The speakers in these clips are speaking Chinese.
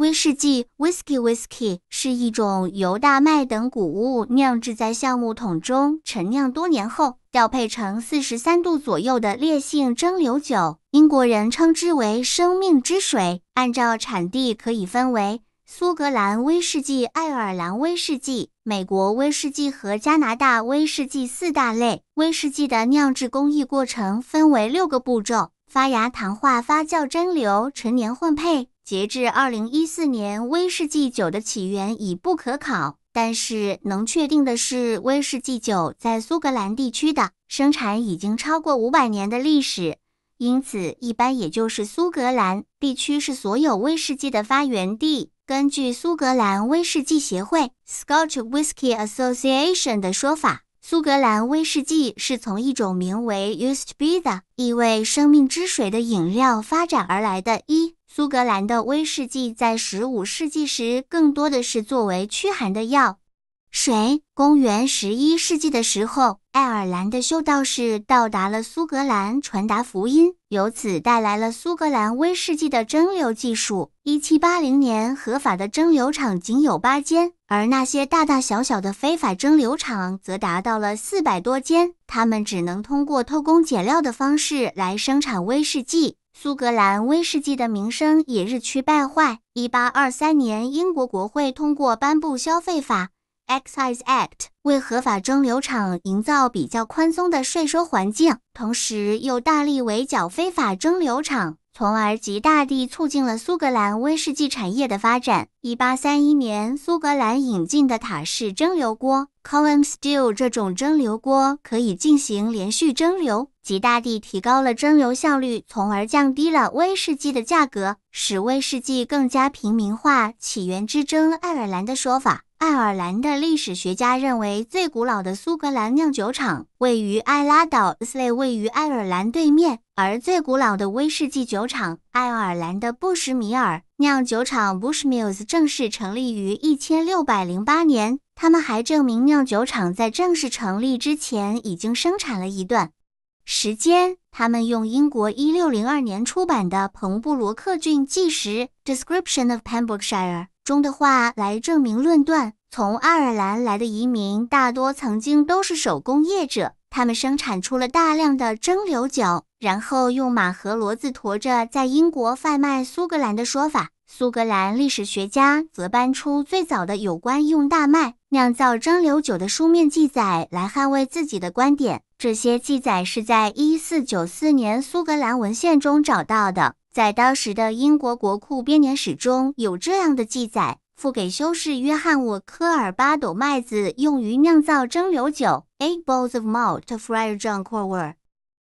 威士忌 （Whisky Whisky） 是一种由大麦等谷物酿制在橡木桶中陈酿多年后，调配成四十三度左右的烈性蒸馏酒。英国人称之为“生命之水”。按照产地，可以分为苏格兰威士忌、爱尔兰威士忌、美国威士忌和加拿大威士忌四大类。威士忌的酿制工艺过程分为六个步骤。发芽、糖化、发酵、蒸馏、陈年、混配。截至二零一四年，威士忌酒的起源已不可考。但是能确定的是，威士忌酒在苏格兰地区的生产已经超过五百年的历史。因此，一般也就是苏格兰地区是所有威士忌的发源地。根据苏格兰威士忌协会 （Scotch Whisky Association） 的说法。苏格兰威士忌是从一种名为 “used to be” 的意味“生命之水”的饮料发展而来的。一苏格兰的威士忌在15世纪时更多的是作为驱寒的药。水。公元十一世纪的时候，爱尔兰的修道士到达了苏格兰，传达福音，由此带来了苏格兰威士忌的蒸馏技术。一七八零年，合法的蒸馏厂仅有八间，而那些大大小小的非法蒸馏厂则达到了四百多间。他们只能通过偷工减料的方式来生产威士忌。苏格兰威士忌的名声也日趋败坏。一八二三年，英国国会通过颁布消费法。Excise Act 为合法蒸馏厂营造比较宽松的税收环境，同时又大力围剿非法蒸馏厂，从而极大地促进了苏格兰威士忌产业的发展。一八三一年，苏格兰引进的塔式蒸馏锅 （Column Steel） 这种蒸馏锅可以进行连续蒸馏，极大地提高了蒸馏效率，从而降低了威士忌的价格，使威士忌更加平民化。起源之争，爱尔兰的说法。爱尔兰的历史学家认为，最古老的苏格兰酿酒厂位于艾拉岛位于爱尔兰对面；而最古老的威士忌酒厂——爱尔兰的布什米尔酿酒厂 （Bushmills） 正式成立于一千六百零八年。他们还证明，酿酒厂在正式成立之前已经生产了一段时间。他们用英国一六零二年出版的《彭布罗克郡纪实》（Description of Pembrokeshire）。中的话来证明论断。从爱尔兰来的移民大多曾经都是手工业者，他们生产出了大量的蒸馏酒，然后用马和骡子驮着在英国贩卖苏格兰的说法。苏格兰历史学家则搬出最早的有关用大麦酿造蒸馏酒的书面记载来捍卫自己的观点。这些记载是在一四九四年苏格兰文献中找到的。在当时的英国国库编年史中有这样的记载：付给修士约翰沃科尔八斗麦子，用于酿造蒸馏酒。Eight bowls of malt, Friar John Corwer.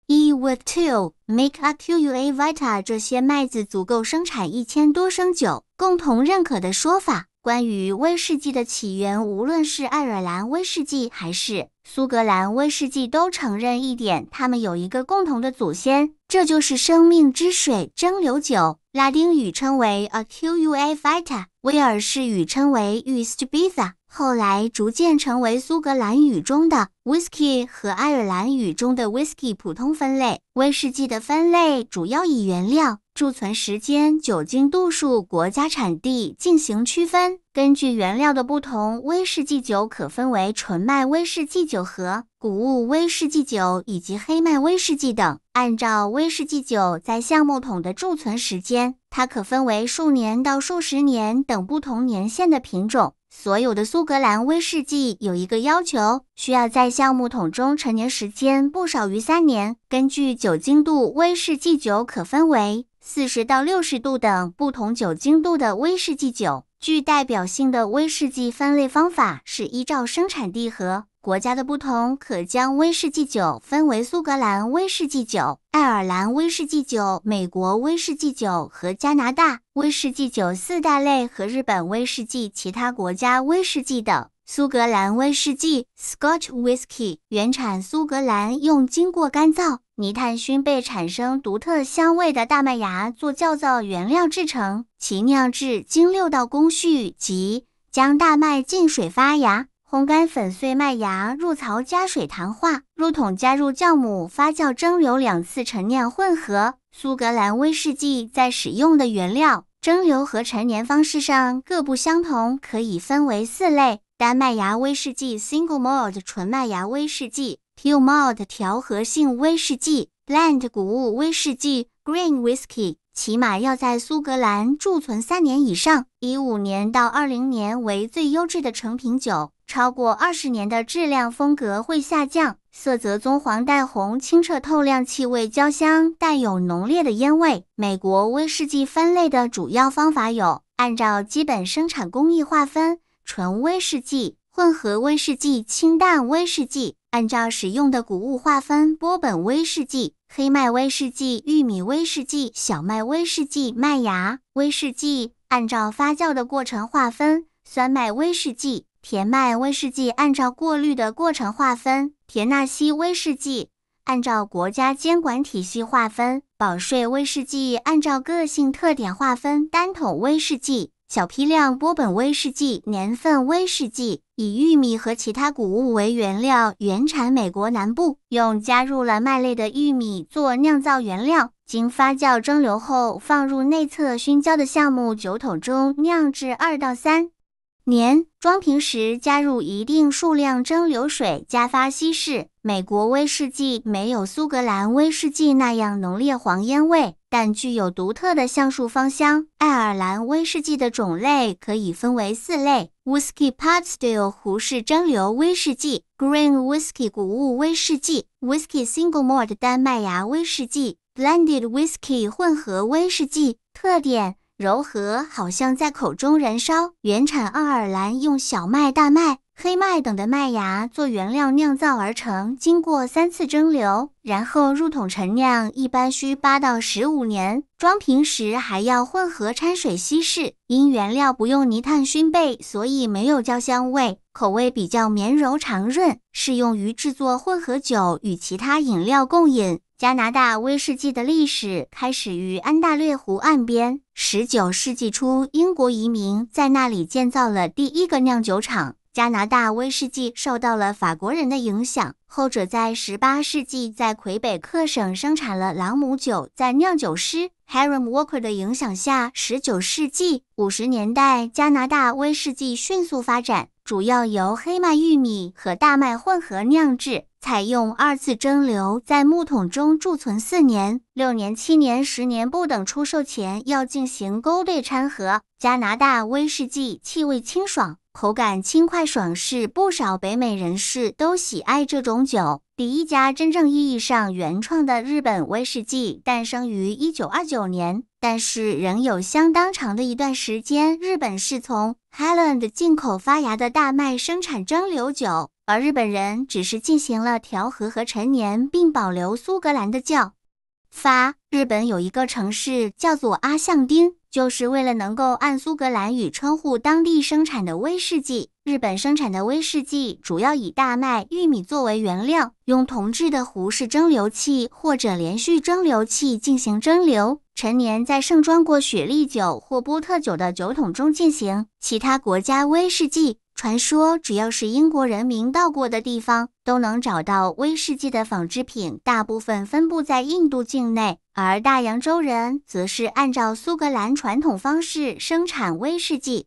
E with two make a Q.U.A. Vita。这些麦子足够生产一千多升酒。共同认可的说法。关于威士忌的起源，无论是爱尔兰威士忌还是苏格兰威士忌，都承认一点：他们有一个共同的祖先，这就是生命之水——蒸馏酒。拉丁语称为 Aqua Vita，威尔士语称为 Used Vita。后来逐渐成为苏格兰语中的 whisky 和爱尔兰语中的 whisky 普通分类。威士忌的分类主要以原料、贮存时间、酒精度数、国家产地进行区分。根据原料的不同，威士忌酒可分为纯麦威士忌酒和谷物威士忌酒以及黑麦威士忌等。按照威士忌酒在橡木桶的贮存时间，它可分为数年到数十年等不同年限的品种。所有的苏格兰威士忌有一个要求，需要在橡木桶中陈年时间不少于三年。根据酒精度，威士忌酒可分为四十到六十度等不同酒精度的威士忌酒。具代表性的威士忌分类方法是依照生产地和国家的不同，可将威士忌酒分为苏格兰威士忌酒、爱尔兰威士忌酒、美国威士忌酒和加拿大威士忌酒四大类和日本威士忌、其他国家威士忌等。苏格兰威士忌 （Scotch Whisky） 原产苏格兰，用经过干燥、泥炭熏焙产生独特香味的大麦芽做酵造原料制成，其酿制经六道工序，即将大麦浸水发芽。烘干粉碎麦芽，入槽加水糖化，入桶加入酵母，发酵蒸馏两次陈酿混合。苏格兰威士忌在使用的原料、蒸馏和陈年方式上各不相同，可以分为四类：单麦芽威士忌 （Single Malt）、纯麦芽威士忌 （Pure Malt）、调和性威士忌 （Blend）、谷物威士忌 （Grain Whisky）。起码要在苏格兰贮存三年以上，以五年到二零年为最优质的成品酒。超过二十年的质量风格会下降，色泽棕黄带红，清澈透亮，气味焦香，带有浓烈的烟味。美国威士忌分类的主要方法有：按照基本生产工艺划分，纯威士忌、混合威士忌、清淡威士忌；按照使用的谷物划分，波本威士忌、黑麦威士忌、玉米威士忌、小麦威士忌、麦芽威士忌；按照发酵的过程划分，酸麦威士忌。甜麦威士忌按照过滤的过程划分，田纳西威士忌按照国家监管体系划分，保税威士忌按照个性特点划分，单桶威士忌、小批量波本威士忌、年份威士忌以玉米和其他谷物为原料，原产美国南部，用加入了麦类的玉米做酿造原料，经发酵蒸馏后放入内侧熏焦的橡木酒桶中酿制二到三。年装瓶时加入一定数量蒸馏水，加发稀释。美国威士忌没有苏格兰威士忌那样浓烈黄烟味，但具有独特的橡树芳香。爱尔兰威士忌的种类可以分为四类：Whisky Pot Still 胡氏蒸馏威士忌 Green Whisky 谷物威士忌，Whisky Single Malt 单麦芽威士忌，Blended Whisky 混合威士忌。特点。柔和，好像在口中燃烧。原产爱尔兰，用小麦、大麦、黑麦等的麦芽做原料酿造而成，经过三次蒸馏，然后入桶陈酿，一般需八到十五年。装瓶时还要混合掺水稀释。因原料不用泥炭熏焙，所以没有焦香味，口味比较绵柔长润，适用于制作混合酒与其他饮料共饮。加拿大威士忌的历史开始于安大略湖岸边。十九世纪初，英国移民在那里建造了第一个酿酒厂。加拿大威士忌受到了法国人的影响，后者在十八世纪在魁北克省生产了朗姆酒。在酿酒师 Hiram Walker 的影响下，十九世纪五十年代，加拿大威士忌迅速发展，主要由黑麦、玉米和大麦混合酿制。采用二次蒸馏，在木桶中贮存四年、六年、七年、十年不等。出售前要进行勾兑掺合。加拿大威士忌气味清爽，口感轻快爽适，不少北美人士都喜爱这种酒。第一家真正意义上原创的日本威士忌诞生于一九二九年，但是仍有相当长的一段时间，日本是从 Highland 进口发芽的大麦生产蒸馏酒。而日本人只是进行了调和和陈年，并保留苏格兰的叫法。日本有一个城市叫做阿相丁，就是为了能够按苏格兰语称呼当地生产的威士忌。日本生产的威士忌主要以大麦、玉米作为原料，用铜制的壶式蒸馏器或者连续蒸馏器进行蒸馏，陈年在盛装过雪莉酒或波特酒的酒桶中进行。其他国家威士忌。传说，只要是英国人民到过的地方，都能找到威士忌的仿制品，大部分分布在印度境内。而大洋洲人则是按照苏格兰传统方式生产威士忌。